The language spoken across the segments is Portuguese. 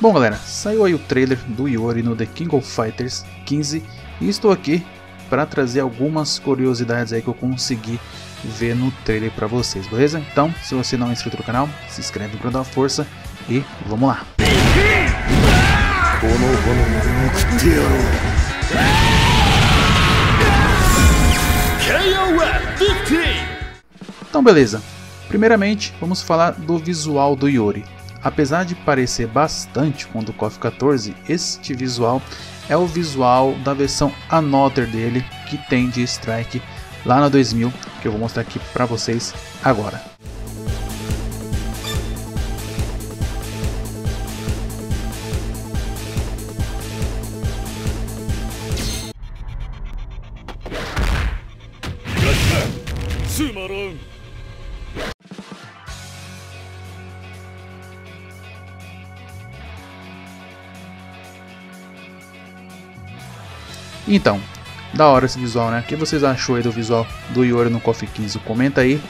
Bom galera, saiu aí o trailer do Iori no The King of Fighters 15 e estou aqui para trazer algumas curiosidades aí que eu consegui ver no trailer para vocês, beleza? Então, se você não é inscrito no canal, se inscreve para dar força e vamos lá! Então beleza, primeiramente vamos falar do visual do Yori. Apesar de parecer bastante com o do KOF 14, este visual é o visual da versão Another dele que tem de Strike lá na 2000, que eu vou mostrar aqui para vocês agora. Então, da hora esse visual, né? O que vocês achou aí do visual do Yori no KOF 15? Comenta aí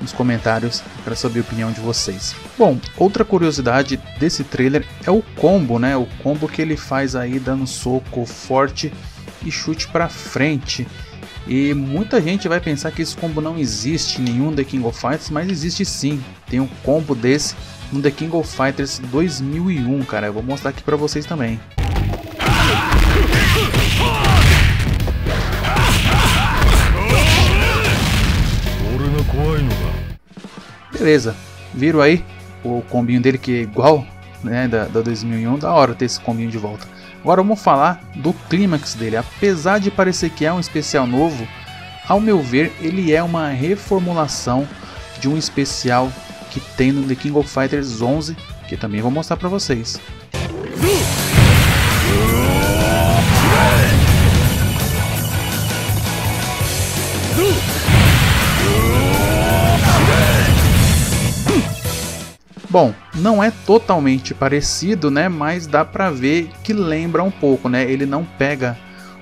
nos comentários para saber a opinião de vocês. Bom, outra curiosidade desse trailer é o combo, né? O combo que ele faz aí dando soco forte e chute para frente. E muita gente vai pensar que esse combo não existe em nenhum The King of Fighters, mas existe sim. Tem um combo desse no The King of Fighters 2001, cara. Eu vou mostrar aqui para vocês também. Beleza, viram aí o combinho dele que é igual né, da, da 2001, da hora ter esse combinho de volta. Agora vamos falar do clímax dele. Apesar de parecer que é um especial novo, ao meu ver ele é uma reformulação de um especial que tem no The King of Fighters 11, que também vou mostrar para vocês. Bom, não é totalmente parecido, né? Mas dá pra ver que lembra um pouco, né? Ele não pega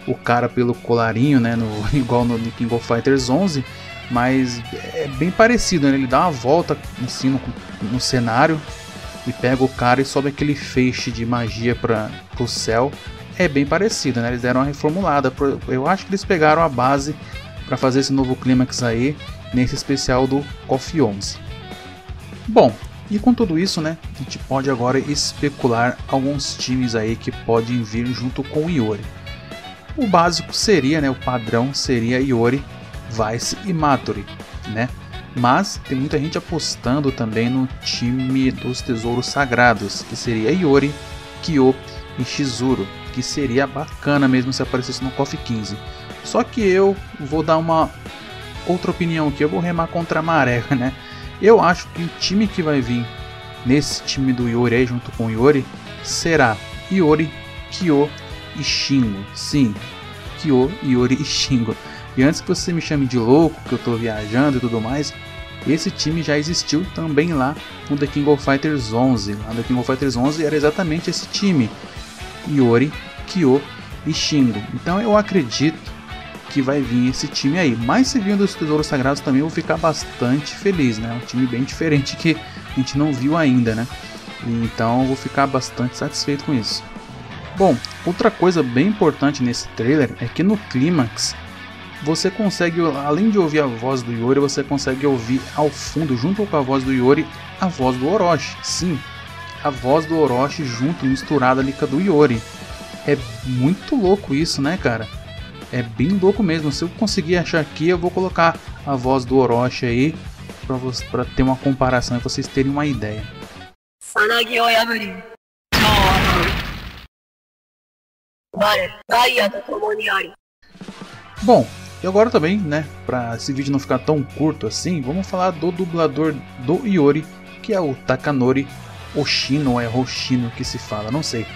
o cara pelo colarinho, né? No, igual no King of Fighters 11, mas é bem parecido, né? Ele dá uma volta assim no, no cenário e pega o cara e sobe aquele feixe de magia para o céu. É bem parecido, né? Eles deram uma reformulada. Eu acho que eles pegaram a base para fazer esse novo clímax aí nesse especial do Coffee 11. Bom, e com tudo isso, né, a gente pode agora especular alguns times aí que podem vir junto com o Iori. O básico seria, né, o padrão seria Iori, Vice e Matori, né? Mas tem muita gente apostando também no time dos Tesouros Sagrados, que seria Iori, Kyo e Shizuru, que seria bacana mesmo se aparecesse no KOF 15. Só que eu vou dar uma outra opinião aqui, eu vou remar contra a maré, né? Eu acho que o time que vai vir nesse time do Iori aí, junto com o Iori será Iori, Kyo e Shingo. Sim, Kyo, Iori e Shingo. E antes que você me chame de louco, que eu tô viajando e tudo mais, esse time já existiu também lá no The King of Fighters 11. Lá no The King of Fighters 11 era exatamente esse time: Iori, Kyo e Shingo. Então eu acredito que vai vir esse time aí. Mas se vindo dos Tesouros Sagrados também eu vou ficar bastante feliz, né? Um time bem diferente que a gente não viu ainda, né? Então eu vou ficar bastante satisfeito com isso. Bom, outra coisa bem importante nesse trailer é que no clímax você consegue, além de ouvir a voz do Yori, você consegue ouvir ao fundo, junto com a voz do Yori, a voz do Orochi. Sim, a voz do Orochi junto, misturada ali com a do Yori. É muito louco isso, né, cara? É bem louco mesmo. Se eu conseguir achar aqui, eu vou colocar a voz do Orochi aí para ter uma comparação e vocês terem uma ideia. Bom, e agora também, né, para esse vídeo não ficar tão curto assim, vamos falar do dublador do Iori, que é o Takanori Oshino, é Hoshino que se fala, não sei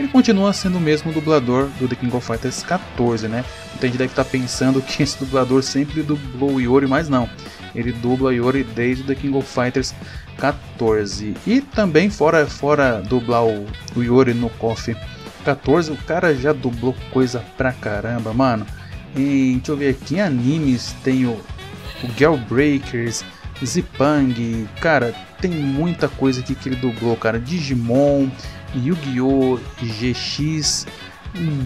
ele continua sendo o mesmo dublador do The King of Fighters 14, né? Muita gente deve estar pensando que esse dublador sempre dublou o Yori, mas não. Ele dubla Yori desde o The King of Fighters 14. E também, fora, fora dublar o, o Yori no KOF 14, o cara já dublou coisa pra caramba, mano. E deixa eu ver aqui, animes tem o, o Girl Breakers, Zipang, cara, tem muita coisa aqui que ele dublou, cara. Digimon, Yu-Gi-Oh! GX,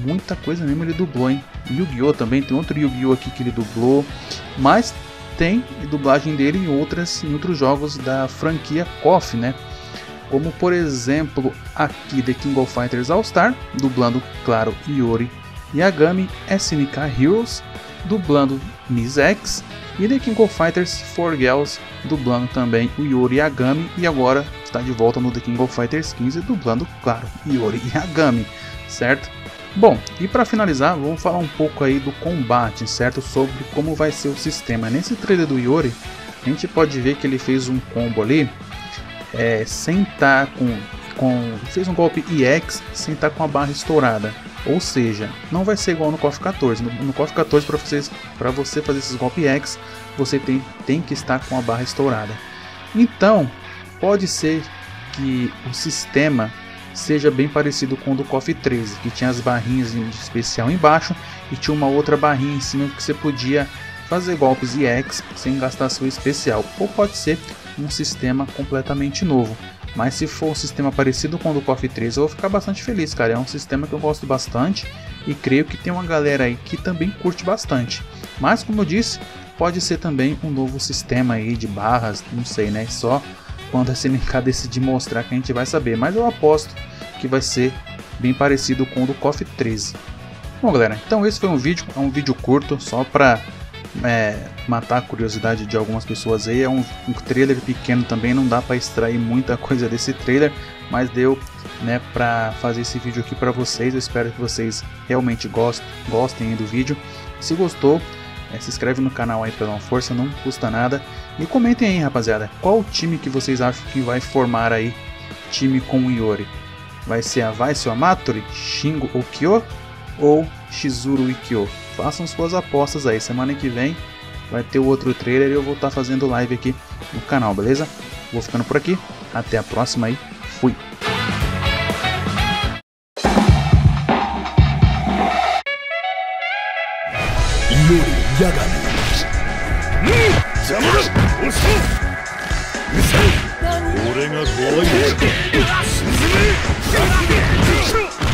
muita coisa mesmo ele dublou, hein? Yu-Gi-Oh! também, tem outro Yu-Gi-Oh! aqui que ele dublou, mas tem dublagem dele em, outras, em outros jogos da franquia KOF, né? Como por exemplo aqui The King of Fighters All Star, dublando, claro, Yori Yagami, SNK Heroes, dublando Miss X, e The King of Fighters 4 Girls, dublando também o Yori Yagami, e agora está de volta no The King of Fighters 15, dublando, claro, Yori Yagami, certo? Bom, e para finalizar, vamos falar um pouco aí do combate, certo? Sobre como vai ser o sistema. Nesse trailer do Yori, a gente pode ver que ele fez um combo ali, é, sem estar tá com, com... fez um golpe EX sem estar tá com a barra estourada. Ou seja, não vai ser igual no KOF 14. No, no KOF 14, para você, fazer esses golpes X, você tem, tem que estar com a barra estourada. Então, pode ser que o sistema seja bem parecido com o do KOF 13, que tinha as barrinhas de especial embaixo e tinha uma outra barrinha em cima que você podia fazer golpes EX sem gastar seu especial. Ou pode ser um sistema completamente novo. Mas se for um sistema parecido com o do KOF 3, eu vou ficar bastante feliz, cara. É um sistema que eu gosto bastante e creio que tem uma galera aí que também curte bastante. Mas como eu disse, pode ser também um novo sistema aí de barras, não sei, né? Só quando a SNK decidir mostrar que a gente vai saber. Mas eu aposto que vai ser bem parecido com o do KOF 13. Bom galera, então esse foi um vídeo, é um vídeo curto só para é, matar a curiosidade de algumas pessoas aí. É um, um trailer pequeno também, não dá para extrair muita coisa desse trailer, mas deu né, para fazer esse vídeo aqui para vocês. Eu espero que vocês realmente gostem, gostem do vídeo. Se gostou, é, se inscreve no canal aí para dar uma força, não custa nada. E comentem aí, rapaziada, qual time que vocês acham que vai formar aí time com o Iori? Vai ser a Vice Amatori, Shingo Okyo ou Shizuru Ikyo? façam suas apostas aí. Semana que vem vai ter o outro trailer e eu vou estar tá fazendo live aqui no canal, beleza? Vou ficando por aqui. Até a próxima aí. Fui. 八神うん邪魔だ押しうさい俺が怖いですか沈め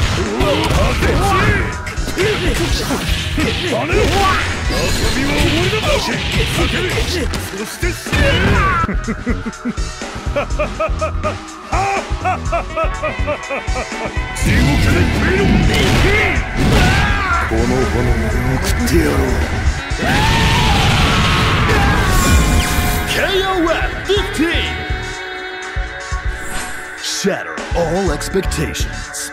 うわ立てち跳ねろ遊びは思い出だかけるそして死ねハハハハハハハハハ地獄で食えろ Shatter all expectations.